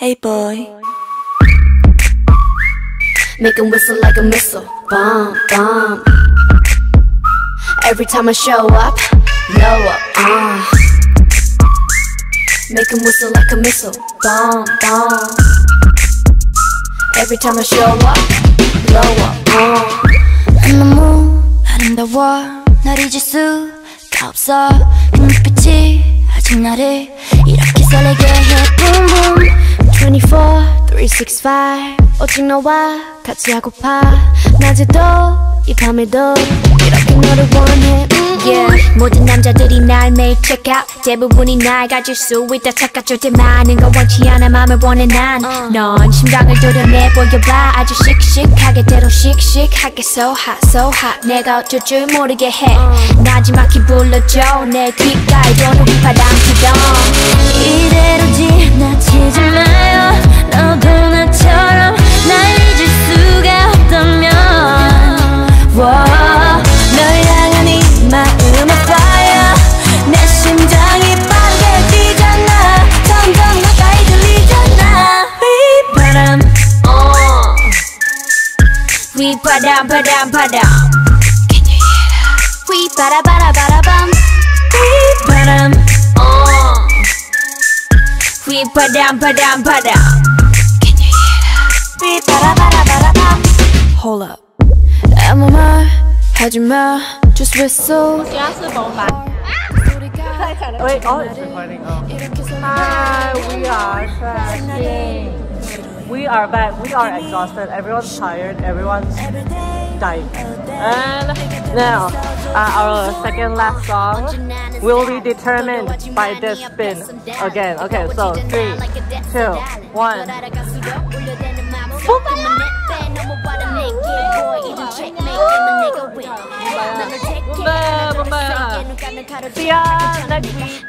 Hey boy. Make him whistle like a missile. Bomb, bomb. Every time I show up, blow up. Uh. Make him whistle like a missile. Bomb, bomb. Every time I show up, blow up. Uh. 너무 아름다워 날 잊을 수가 없어 그 눈빛이 아직 나를 이렇게 설레게 해 Boom boom 24, 365 오직 너와? 같이 하고파. 낮에도 이 밤에도. 이렇게 너를 원해. 음, Yeah. 모든 남자들이 날 매일 check out. 대부분이 날 가질 수 있다 착각할 때 많은 걸 원치 않아. 맘을 원해 난넌 심장을 도려내 보여봐. 아주 씩씩하게 대로 씩씩하게 so hot so hot 내가 어쩔 줄 모르게 해. 나지막히 불러줘. 내 귓가에 도는 바람 피던 휘바람 바람 바람 Can you hear that? 휘바라바라바라밤 휘바람 어. 휘바람 바람 바람 Can you hear that? 휘바라바라바라밤 Hold up. 아무 말 하지마 Just whistle Wait, oh, it's recording. Oh. Hi, we are trashing. We are back. We are exhausted. Everyone's tired. Everyone's dying. And now, uh, our second last song will be determined by this spin again. Okay, so three, two, one. See ya next week.